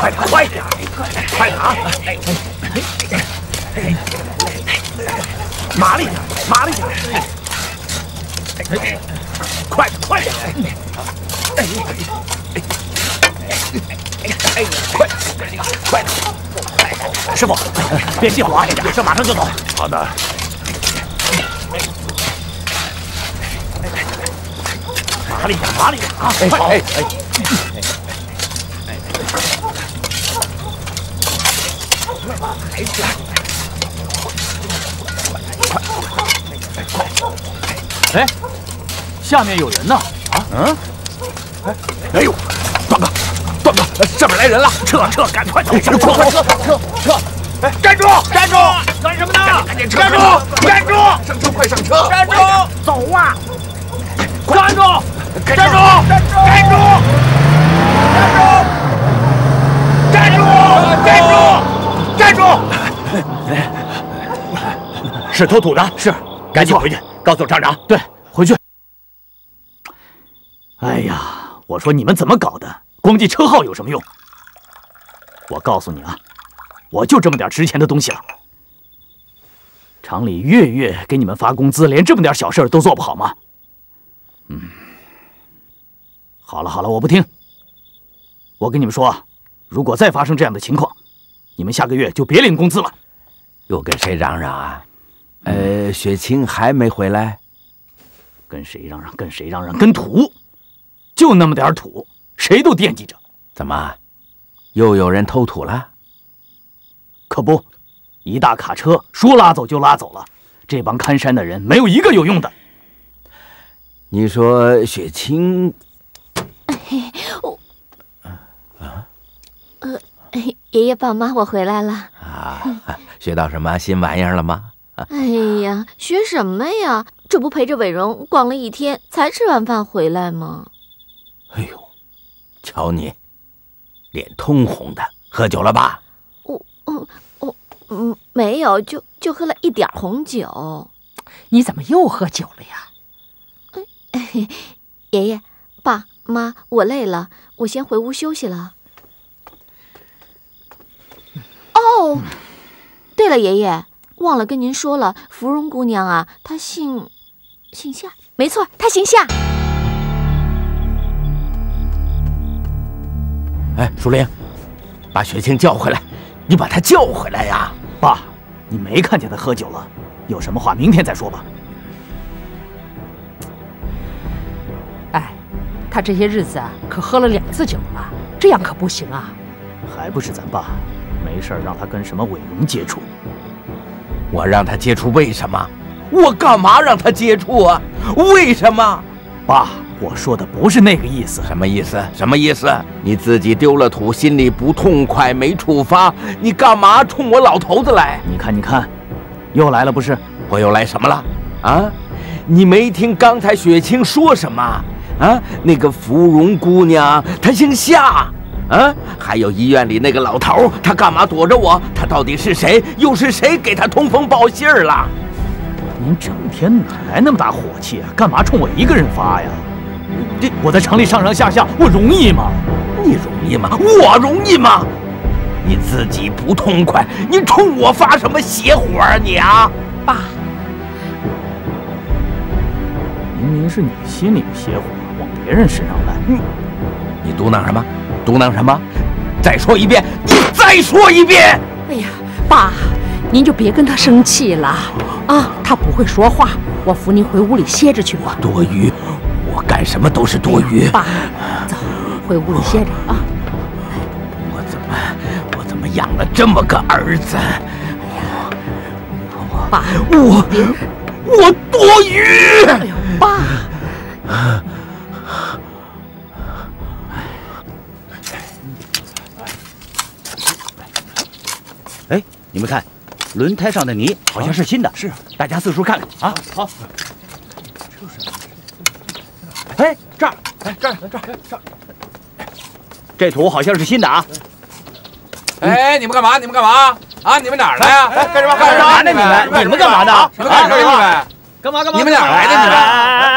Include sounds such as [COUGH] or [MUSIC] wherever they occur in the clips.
快点，快点，快点啊！麻利点，麻利点，快点，快点！哎，快，快点！师傅，别熄火啊，有事马上就走。好的。麻利点，麻利点啊！快！哎哎哎！哎，下面有人呢！啊，嗯，哎，哎呦，段哥，段哥，上面来人了！撤撤，赶快走！撤撤撤撤撤！哎，站住！站住！干什么呢？赶紧站住！站住！上车，快上车！站住！走啊！站住！站住！站住！站住！站住！站住！站住！是偷土的，是，赶紧回去告诉厂长。对，回去。哎呀，我说你们怎么搞的？光记车号有什么用？我告诉你啊，我就这么点值钱的东西了。厂里月月给你们发工资，连这么点小事都做不好吗？嗯。好了好了，我不听。我跟你们说，如果再发生这样的情况，你们下个月就别领工资了。又跟谁嚷嚷啊？呃，雪清还没回来。跟谁嚷嚷？跟谁嚷嚷？跟土，就那么点土，谁都惦记着。怎么，又有人偷土了？可不，一大卡车说拉走就拉走了。这帮看山的人没有一个有用的。你说雪清？我啊，呃，爷爷爸妈，我回来了啊！学到什么新玩意儿了吗？[LAUGHS] 哎呀，学什么呀？这不陪着伟荣逛了一天，才吃完饭回来吗？哎呦，瞧你，脸通红的，喝酒了吧？我，我，我，嗯，没有，就就喝了一点红酒。你怎么又喝酒了呀？哎，[LAUGHS] 爷爷，爸。妈，我累了，我先回屋休息了。哦，对了，爷爷，忘了跟您说了，芙蓉姑娘啊，她姓姓夏，没错，她姓夏。哎，淑玲，把雪清叫回来，你把她叫回来呀！爸，你没看见她喝酒了，有什么话明天再说吧。哎他这些日子啊，可喝了两次酒了，这样可不行啊！还不是咱爸，没事让他跟什么伟龙接触。我让他接触，为什么？我干嘛让他接触啊？为什么？爸，我说的不是那个意思。什么意思？什么意思？你自己丢了土，心里不痛快，没处发，你干嘛冲我老头子来？你看，你看，又来了不是？我又来什么了？啊？你没听刚才雪清说什么？啊，那个芙蓉姑娘，她姓夏。啊，还有医院里那个老头，他干嘛躲着我？他到底是谁？又是谁给他通风报信儿了？您整天哪来那么大火气啊？干嘛冲我一个人发呀？这我在厂里上上下下，我容易吗？你容易吗？我容易吗？你自己不痛快，你冲我发什么邪火啊你啊？爸，明明是你心里有邪火。往别人身上赖，你你嘟囔什么？嘟囔什么？再说一遍，你再说一遍！哎呀，爸，您就别跟他生气了啊！他不会说话，我扶您回屋里歇着去吧。多余，我干什么都是多余。爸，走，回屋里歇着啊！我怎么，我怎么养了这么个儿子？爸，我我多余！哎呦，爸。你们看，轮胎上的泥好像是新的，是，大家四处看看啊。好。哎，这儿，哎，这儿，这儿，这儿，这土好像是新的啊。哎，你们干嘛？你们干嘛？啊，你们哪儿来呀？干什么？干什么呢？你们，你们干嘛呢？什么干什么？你们干嘛？干嘛？你们哪儿来的？你们？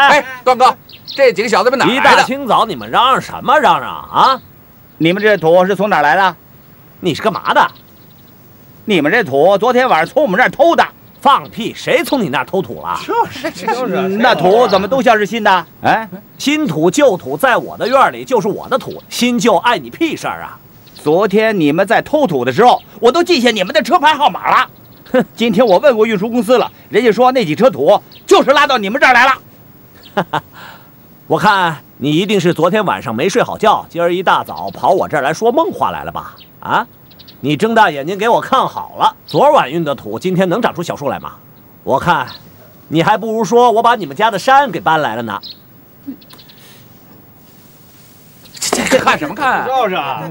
哎，段哥，这几个小子们哪儿来的？一大清早你们嚷嚷什么嚷嚷啊？你们这土是从哪儿来的？你是干嘛的？你们这土昨天晚上从我们这儿偷的，放屁！谁从你那儿偷土了？就是就是那土怎么都像是新的？哎，新土旧土在我的院里就是我的土，新旧碍你屁事儿啊！昨天你们在偷土的时候，我都记下你们的车牌号码了。哼，[LAUGHS] 今天我问过运输公司了，人家说那几车土就是拉到你们这儿来了。哈 [LAUGHS] 哈我看你一定是昨天晚上没睡好觉，今儿一大早跑我这儿来说梦话来了吧？啊，你睁大眼睛给我看好了，昨晚运的土今天能长出小树来吗？我看，你还不如说我把你们家的山给搬来了呢。这这看什么看？就是啊，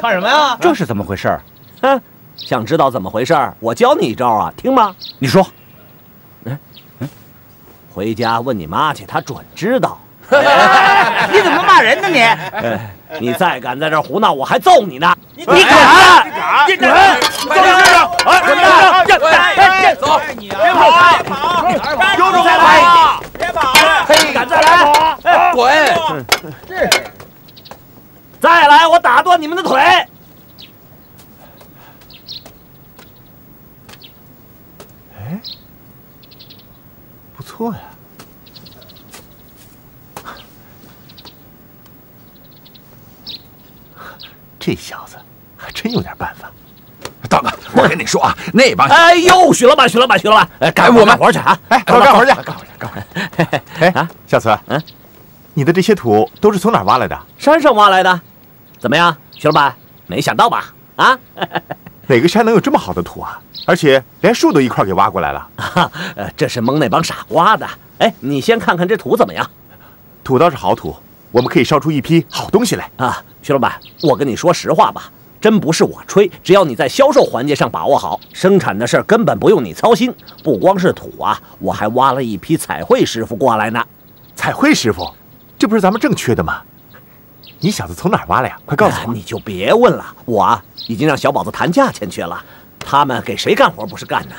看什么呀？这是怎么回事？哼，想知道怎么回事？我教你一招啊，听吗？你说，回家问你妈去，她准知道。[LAUGHS] 你怎么骂人呢你？哎，你再敢在这儿胡闹，我还揍你呢！你敢？你敢？快点滚！滚！哎，走！别跑啊！有种再来！别跑！嘿，敢再来？哎滚！再来，我打断你们的腿！哎不错呀。这小子还真有点办法。大哥，我跟你说啊，那帮哎呦，许老板，许老板，许老板，哎，干我们干活去啊！哎，快干活去！干活去，干活去。哎啊，小慈，嗯，你的这些土都是从哪儿挖来的？山上挖来的，怎么样，许老板？没想到吧？啊，[LAUGHS] 哪个山能有这么好的土啊？而且连树都一块给挖过来了。哈，呃，这是蒙那帮傻瓜的。哎，你先看看这土怎么样土倒是好土，我们可以烧出一批好东西来。啊？徐老板，我跟你说实话吧，真不是我吹，只要你在销售环节上把握好，生产的事儿根本不用你操心。不光是土啊，我还挖了一批彩绘师傅过来呢。彩绘师傅，这不是咱们正缺的吗？你小子从哪儿挖来呀？快告诉我！哎你就别问了，我啊已经让小宝子谈价钱去了。他们给谁干活不是干呢？